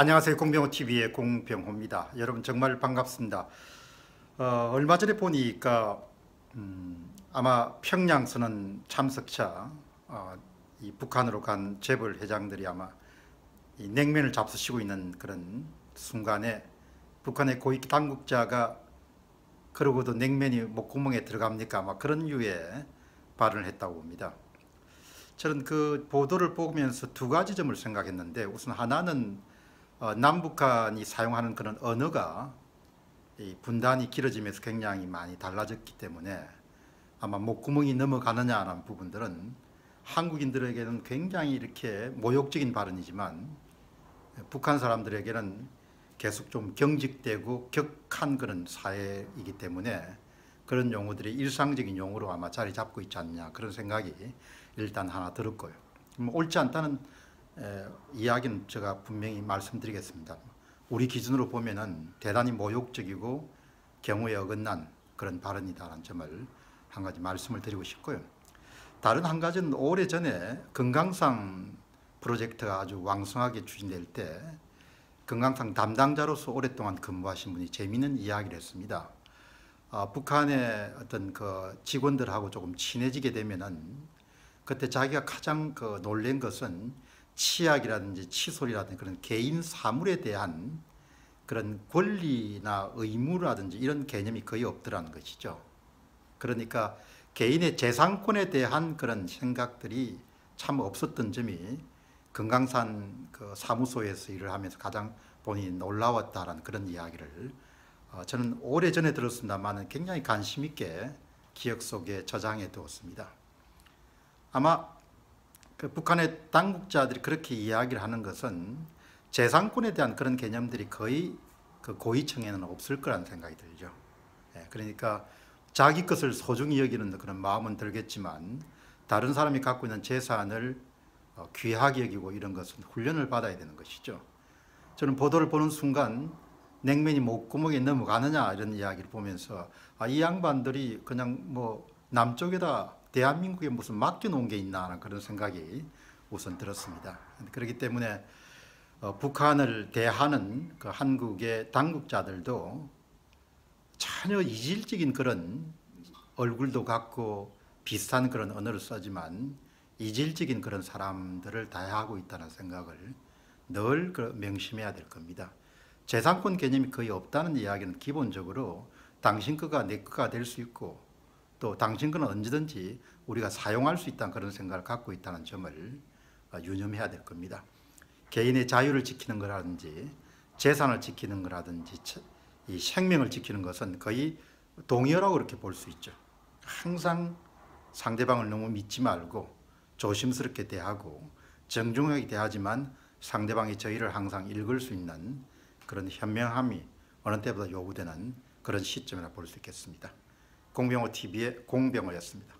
안녕하세요. 공병호 TV의 공병호입니다. 여러분 정말 반갑습니다. 어, 얼마 전에 보니까 음, 아마 평양선언 참석차 어, 이 북한으로 간 재벌 회장들이 아마 이 냉면을 잡수시고 있는 그런 순간에 북한의 고위 당국자가 그러고도 냉면이 목구멍에 들어갑니까? 아마 그런 유의 발언을 했다고 봅니다. 저는 그 보도를 보면서 두 가지 점을 생각했는데 우선 하나는 어, 남북한이 사용하는 그런 언어가 이 분단이 길어지면서 굉장히 많이 달라졌기 때문에 아마 목구멍이 넘어가느냐 라는 부분들은 한국인들에게는 굉장히 이렇게 모욕적인 발언이지만 북한 사람들에게는 계속 좀 경직되고 격한 그런 사회이기 때문에 그런 용어들이 일상적인 용어로 아마 자리 잡고 있지 않냐 그런 생각이 일단 하나 들었고요. 뭐 옳지 않다는 에, 이야기는 제가 분명히 말씀드리겠습니다. 우리 기준으로 보면은 대단히 모욕적이고 경우에 어긋난 그런 발언이다라는 점을 한 가지 말씀을 드리고 싶고요. 다른 한 가지는 오래 전에 금강산 프로젝트가 아주 왕성하게 추진될 때 금강산 담당자로서 오랫동안 근무하신 분이 재미있는 이야기를 했습니다. 어, 북한의 어떤 그 직원들하고 조금 친해지게 되면은 그때 자기가 가장 그 놀란 것은 치약이라든지 칫솔이라든지 그런 개인 사물에 대한 그런 권리나 의무라든지 이런 개념이 거의 없더라는 것이죠. 그러니까 개인의 재산권에 대한 그런 생각들이 참 없었던 점이 금강산 그 사무소에서 일을 하면서 가장 본인이 놀라웠다라는 그런 이야기를 어, 저는 오래 전에 들었습니다만 굉장히 관심 있게 기억 속에 저장해 두었습니다. 아마 그 북한의 당국자들이 그렇게 이야기를 하는 것은 재산권에 대한 그런 개념들이 거의 그 고위층에는 없을 거라는 생각이 들죠. 예, 그러니까 자기 것을 소중히 여기는 그런 마음은 들겠지만 다른 사람이 갖고 있는 재산을 어, 귀하게 여기고 이런 것은 훈련을 받아야 되는 것이죠. 저는 보도를 보는 순간 냉면이 목구멍에 넘어가느냐 이런 이야기를 보면서 아, 이 양반들이 그냥 뭐 남쪽에다 대한민국에 무슨 맡겨놓은 게 있나 하는 그런 생각이 우선 들었습니다. 그렇기 때문에 어, 북한을 대하는 그 한국의 당국자들도 전혀 이질적인 그런 얼굴도 갖고 비슷한 그런 언어를 쓰지만 이질적인 그런 사람들을 다해하고 있다는 생각을 늘그 명심해야 될 겁니다. 재산권 개념이 거의 없다는 이야기는 기본적으로 당신 거가 내 거가 될 수 있고 또 당신 거는 언제든지 우리가 사용할 수 있다는 그런 생각을 갖고 있다는 점을 어, 유념해야 될 겁니다. 개인의 자유를 지키는 거라든지 재산을 지키는 거라든지 이 생명을 지키는 것은 거의 동의어라고 그렇게 볼 수 있죠. 항상 상대방을 너무 믿지 말고 조심스럽게 대하고 정중하게 대하지만 상대방의 저희를 항상 읽을 수 있는 그런 현명함이 어느 때보다 요구되는 그런 시점이라 볼 수 있겠습니다. 공병호 TV의 공병호였습니다.